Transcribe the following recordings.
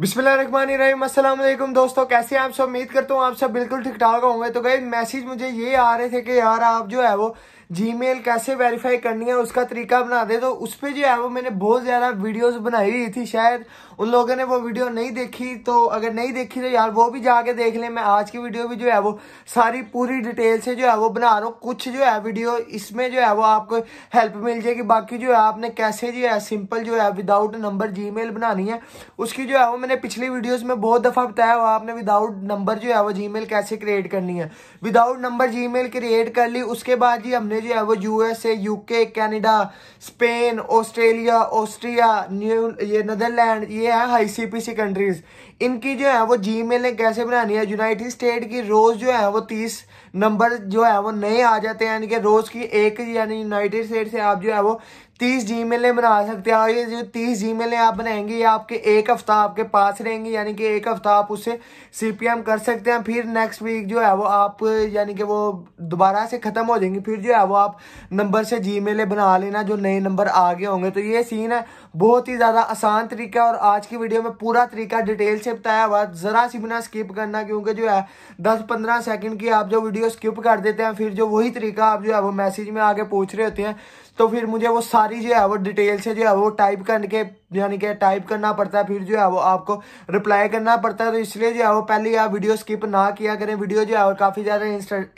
अस्सलाम वालेकुम दोस्तों, कैसे हैं आप सब? उम्मीद करता हूँ आप सब बिल्कुल ठीक ठाक होंगे। तो गई मैसेज मुझे ये आ रहे थे कि यार आप जो है वो जीमेल कैसे वेरीफाई करनी है उसका तरीका बना दे तो उस पर जो है वो मैंने बहुत ज़्यादा वीडियोस बनाई हुई थी शायद उन लोगों ने वो वीडियो नहीं देखी तो अगर नहीं देखी तो यार वो भी जाके देख लें मैं आज की वीडियो भी जो है वो सारी पूरी डिटेल से जो है वो बना रहा हूँ कुछ जो है वीडियो इसमें जो है वो आपको हेल्प मिल जाएगी बाकी जो है आपने कैसे जो है सिंपल जो है विदाउट नंबर जी बनानी है उसकी जो है वो मैंने पिछली वीडियोज़ में बहुत दफ़ा बताया हुआ आपने विदाउट नंबर जो है वो जी कैसे क्रिएट करनी है विदाउट नंबर जी क्रिएट कर ली उसके बाद जी हमने जो है वो USA UK Canada Spain Australia Austria new ये नदरलैंड ये है हाई सीपीसी कंट्रीज़ इनकी जो है वो जी मेल कैसे बनानी है? यूनाइटेड स्टेट की रोज जो है वो तीस नंबर जो है वो नए आ जाते हैं, यानी कि रोज की एक यानी यूनाइटेड स्टेट से आप जो है वो तीस जी मेलें बना सकते। हैं और ये जो तीस जी मेलें आप बनाएँगे, ये आपके एक हफ़्ता आपके पास रहेंगी, यानी कि एक हफ़्ता आप उससे सी पी एम कर सकते हैं। फिर नेक्स्ट वीक जो है वो आप, यानी कि वो दोबारा से ख़त्म हो जाएँगे। फिर जो है वो आप नंबर से जी मेलें बना लेना, जो नए नंबर आगे होंगे। तो ये सीन है। बहुत ही ज़्यादा आसान तरीका और आज की वीडियो में पूरा तरीका डिटेल से बताया हुआ ज़रा सी बिना स्किप करना, क्योंकि जो है दस पंद्रह सेकंड की आप जो वीडियो स्किप कर देते हैं, फिर जो वही तरीका आप जो है, वो मैसेज में आगे पूछ रहे होते हैं तो फिर मुझे वो सारी जो है, वो डिटेल से जो है, वो टाइप करके यानी कि टाइप करना पड़ता है फिर जो है वो आपको रिप्लाई करना पड़ता है। तो इसलिए जो है वो पहले आप वीडियो स्किप ना किया करें। वीडियो जो है वो काफ़ी ज़्यादा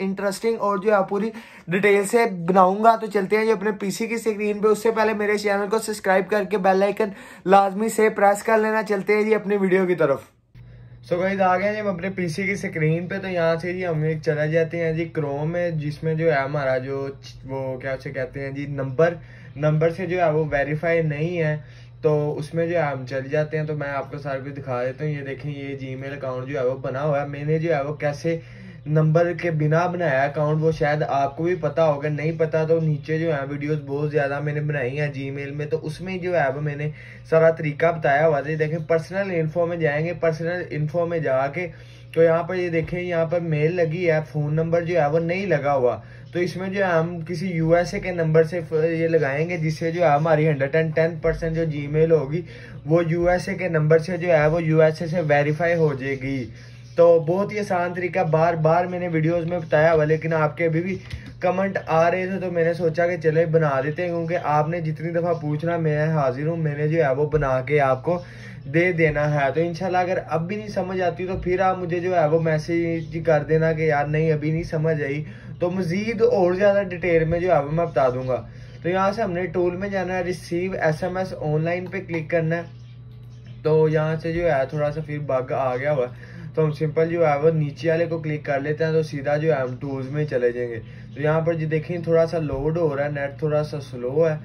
इंटरेस्टिंग और जो है पूरी डिटेल से बनाऊँगा। तो चलते हैं जो अपने पीसी की स्क्रीन पे। उससे पहले मेरे चैनल को सब्सक्राइब करके बेल आइकन लाजमी से प्रेस कर लेना। चलते हैं जी अपनी वीडियो की तरफ़। सो so, आ गए हम अपने पीसी की स्क्रीन पे। तो यहाँ से जी हम एक चले जाते हैं जी क्रोम में जिसमें जो है हमारा जो वो क्या उसे कहते हैं जी नंबर नंबर से जो है वो वेरीफाई नहीं है। तो उसमें जो है हम चल जाते हैं तो मैं आपको सारा कुछ दिखा देता हूँ। ये देखें, ये जीमेल अकाउंट जो है, वो बना हुआ है। मैंने जो है, वो कैसे नंबर के बिना बनाया अकाउंट वो शायद आपको भी पता होगा, नहीं पता तो नीचे जो है वीडियोस बहुत ज़्यादा मैंने बनाई हैं जीमेल में। तो उसमें जो है, वो मैंने सारा तरीका बताया हुआ था। देखें पर्सनल इन्फो में जाएँगे पर्सनल इन्फो में जाके तो यहाँ पर ये देखें, यहाँ पर मेल लगी है फ़ोन नंबर जो है वो नहीं लगा हुआ। तो इसमें जो है हम किसी यूएसए के नंबर से ये लगाएँगे, जिससे जो है हमारी हंड्रेड एंड टेन परसेंट जो जीमेल होगी, वो यूएसए के नंबर से जो है वो यूएसए से वेरीफाई हो जाएगी। तो बहुत ही आसान तरीका बार बार मैंने वीडियोस में बताया हुआ, लेकिन आपके अभी भी कमेंट आ रहे थे तो मैंने सोचा कि चले बना देते हैं, क्योंकि आपने जितनी दफ़ा पूछना, मैं हाजिर हूँ, मैंने जो है वो बना के आपको दे देना है। तो इनशाला अगर अब भी नहीं समझ आती तो फिर आप मुझे जो है वो मैसेज कर देना कि यार नहीं, अभी नहीं समझ आई। तो मज़ीद और ज़्यादा डिटेल में जो है वो मैं बता दूँगा। तो यहाँ से हमने टूल में जाना है receive S M S online पे क्लिक करना है। तो यहाँ से जो है थोड़ा सा फिर बग आ गया हुआ। तो हम सिंपल जो है वो नीचे वाले को क्लिक कर लेते हैं तो सीधा जो है हम टूल्स में चले जाएँगे। तो यहाँ पर जो देखें थोड़ा सा लोड हो रहा है नेट थोड़ा सा स्लो है।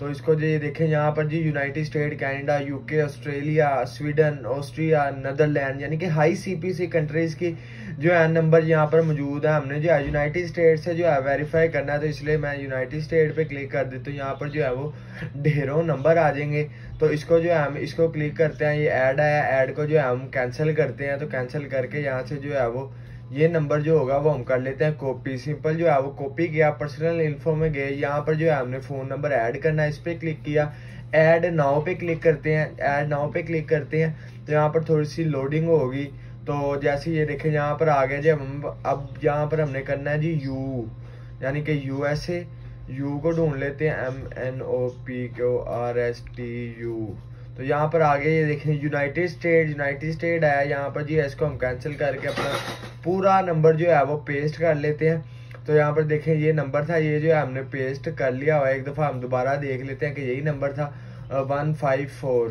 तो इसको जो देखें, यहाँ पर जी United State Canada UK Australia Sweden Austria Netherland यानी कि हाई सीपीसी कंट्रीज़ की जो है नंबर यहाँ पर मौजूद है। हमने जो है यूनाइटेड स्टेट से जो है वेरीफाई करना है तो इसलिए मैं यूनाइटेड स्टेट पे क्लिक कर देता हूँ। यहाँ पर जो है वो ढेरों नंबर आ जाएँगे। तो इसको जो है हम इसको क्लिक करते हैं, ये ऐड आया ऐड को जो है हम कैंसिल करते हैं। तो कैंसिल करके यहाँ से जो है वो ये नंबर जो होगा वो हम कर लेते हैं कॉपी सिंपल जो है, वो कॉपी किया पर्सनल इन्फो में गए, यहाँ पर जो है हमने फ़ोन नंबर ऐड करना है, इस पर क्लिक किया. ऐड नाव पे क्लिक करते हैं ऐड नाव पे क्लिक करते हैं तो यहाँ पर थोड़ी सी लोडिंग होगी. तो जैसे ये देखें, यहाँ पर आ गया जी हम, अब यहाँ पर हमने करना है जी यू यानी कि यू एस ए यू को ढूंढ लेते हैं M N O P Q R S T U तो यहाँ पर आगे ये देखें यूनाइटेड स्टेट यूनाइटेड स्टेट आया, यहाँ पर जी इसको हम कैंसिल करके अपना पूरा नंबर जो है वो पेस्ट कर लेते हैं। तो यहाँ पर देखें ये नंबर था, ये जो है हमने पेस्ट कर लिया हुआ एक दफ़ा हम दोबारा देख लेते हैं कि यही नंबर था। वन फाइव फोर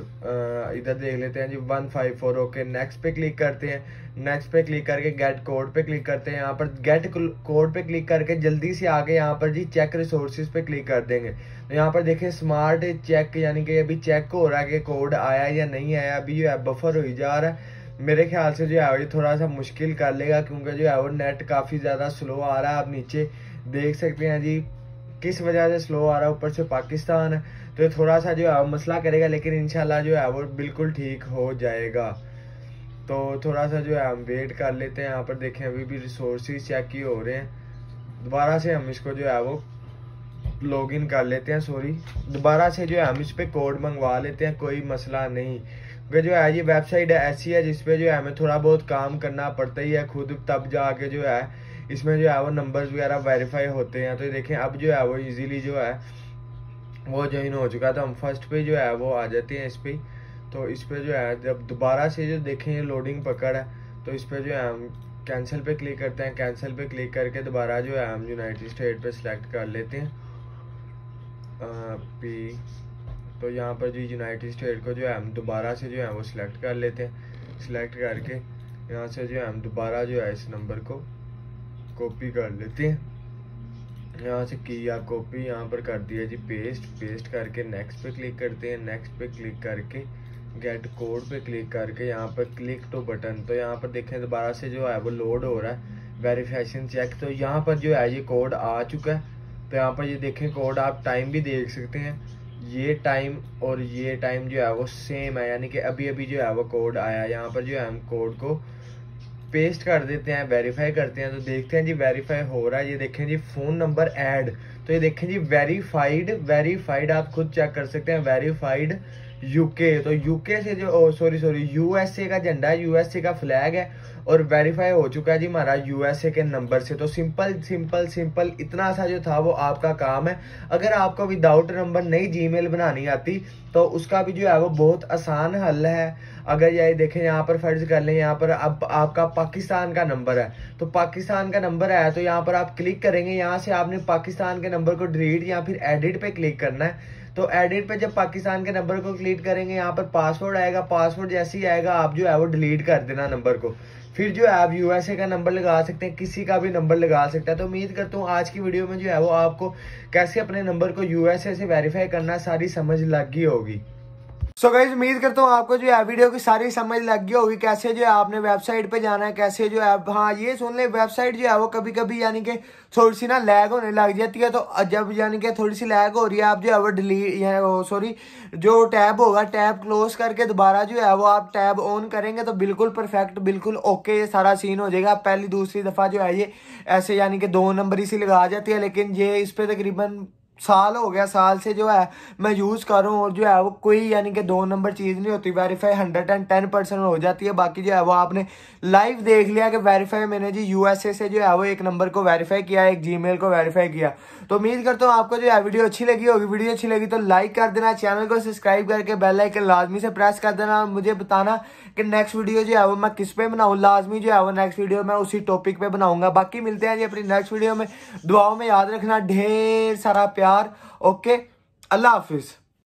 इधर देख लेते हैं जी one five four okay next पे क्लिक करते हैं. नेक्स्ट पे क्लिक करके गेट कोड पे क्लिक करते हैं. यहाँ पर गेट कोड पे क्लिक करके जल्दी से आगे यहाँ पर जी चेक रिसोर्सेज पे क्लिक कर देंगे. तो यहाँ पर देखें स्मार्ट चेक यानी कि अभी चेक हो रहा है कि कोड आया या नहीं आया, अभी जो है बफर हो जा रहा है. मेरे ख्याल से जो है ये थोड़ा सा मुश्किल कर लेगा क्योंकि जो है वो नेट काफ़ी ज़्यादा स्लो आ रहा है. आप नीचे देख सकते हैं जी, किस वजह से स्लो आ रहा है? ऊपर से पाकिस्तान. तो थोड़ा सा जो है मसला करेगा लेकिन इनशाला जो है वो बिल्कुल ठीक हो जाएगा तो थोड़ा सा जो है हम वेट कर लेते हैं यहाँ पर देखें अभी भी रिसोर्सेज चेक ही हो रहे हैं दोबारा से हम इसको जो है वो लॉगिन कर लेते हैं सॉरी दोबारा से जो है हम इस पर कोड मंगवा लेते हैं कोई मसला नहीं वे जो है ये वेबसाइट ऐसी है जिसपे जो है हमें थोड़ा बहुत काम करना पड़ता ही है खुद तब जाके जो है इसमें जो है वो नंबर्स वगैरह वेरीफाई होते हैं तो देखें अब जो है वो इजीली जो है वो ज्वाइन हो चुका तो हम फ़र्स्ट पे जो है, वो आ जाते हैं इस पर तो इस पर जो है, जब दोबारा से जो देखें, ये लोडिंग पकड़ है तो इस पर जो है, हम कैंसिल पे क्लिक करते हैं। कैंसिल पे क्लिक करके दोबारा जो है, हम यूनाइटेड स्टेट पे सिलेक्ट कर लेते हैं। पी तो यहाँ पर जो यूनाइटेड स्टेट को जो है, हम दोबारा से जो है, वो सिलेक्ट कर लेते हैं। सिलेक्ट करके यहाँ से जो है, हम दोबारा जो है, इस नंबर को कॉपी कर लेते हैं। यहाँ से किया कॉपी यहाँ पर कर दिया जी पेस्ट पेस्ट करके नेक्स्ट पे क्लिक करते हैं नेक्स्ट पे क्लिक करके गेट कोड पे क्लिक करके यहाँ पर क्लिक टू बटन तो यहाँ पर देखें दोबारा से जो है वो लोड हो रहा है वेरिफिकेशन चेक तो यहाँ पर जो है ये कोड आ चुका है तो यहाँ पर ये देखें कोड आप टाइम भी देख सकते हैं, ये टाइम और ये टाइम जो है वो सेम है, यानी कि अभी अभी जो है वो कोड आया, यहाँ पर जो है हम कोड को पेस्ट कर देते हैं वेरीफाई करते हैं तो देखते हैं जी वेरीफाई हो रहा है, ये देखें जी फ़ोन नंबर ऐड तो ये देखें जी वेरीफाइड वेरीफाइड आप खुद चेक कर सकते हैं वेरीफाइड यूके तो यूके से जो सॉरी सॉरी यूएसए का झंडा यूएसए का फ्लैग है और वेरीफाई हो चुका है जी हमारा यूएसए के नंबर से। तो सिंपल सिंपल सिंपल इतना सा जो था वो आपका काम है। अगर आपको विदाउट नंबर नई जीमेल बनानी आती तो उसका भी जो है वो बहुत आसान हल है। अगर ये देखें, यहाँ पर फ़र्ज़ कर लें, यहाँ पर अब आपका पाकिस्तान का नंबर है। तो पाकिस्तान का नंबर आया तो यहाँ पर आप क्लिक करेंगे, यहाँ से आपने पाकिस्तान के नंबर को डिलीट या फिर एडिट पे क्लिक करना है। तो एडिट पे जब पाकिस्तान के नंबर को क्लिक करेंगे, यहाँ पर पासवर्ड आएगा पासवर्ड जैसे ही आएगा, आप जो है वो डिलीट कर देना नंबर को। फिर जो आप यूएसए का नंबर लगा सकते हैं, किसी का भी नंबर लगा सकते हैं। तो उम्मीद करता हूँ आज की वीडियो में जो है वो आपको कैसे अपने नंबर को यूएसए से वेरीफाई करना, सारी समझ लग गई होगी। सो so उम्मीद करता हूँ आपको जो है वीडियो की सारी समझ लग गई होगी, कैसे जो है आपने वेबसाइट पे जाना है, कैसे जो है हाँ ये सुन ले वेबसाइट जो है वो कभी कभी यानी कि थोड़ी सी ना लैग होने लग जाती है तो जब यानी कि थोड़ी सी लैग हो रही है, आप जो है वो डिलीट सॉरी जो टैब होगा टैब क्लोज करके दोबारा जो है वो आप टैब ऑन करेंगे तो बिल्कुल परफेक्ट बिल्कुल ओके ये सारा सीन हो जाएगा। पहली, दूसरी दफ़ा जो है ये ऐसे यानी कि दो नंबर ही लगा जाती है, लेकिन ये इस पर तकरीबन साल हो गया, साल से जो है, मैं यूज़ कर रहा हूँ और जो है, वो कोई यानी कि दो नंबर चीज़ नहीं होती verify hundred and ten percent हो जाती है, बाकी जो है, वो आपने लाइव देख लिया कि वेरीफाई मैंने जी यूएसए से जो है, वो एक नंबर को वेरीफाई किया, एक जीमेल को वेरीफाई किया। तो उम्मीद करता हूँ आपको जो है वीडियो अच्छी लगी होगी वीडियो अच्छी लगी तो लाइक कर देना चैनल को सब्सक्राइब करके बेल आइकन लाजमी से प्रेस कर देना मुझे बताना कि नेक्स्ट वीडियो जो है, वो मैं किस पे बनाऊँ, लाजमी जो है, वो नेक्स्ट वीडियो मैं उसी टॉपिक पे बनाऊँगा। बाकी मिलते हैं जी अपनी नेक्स्ट वीडियो में। दुआओं में याद रखना, ढेर सारा प्यार। ओके अल्लाह हाफिज़।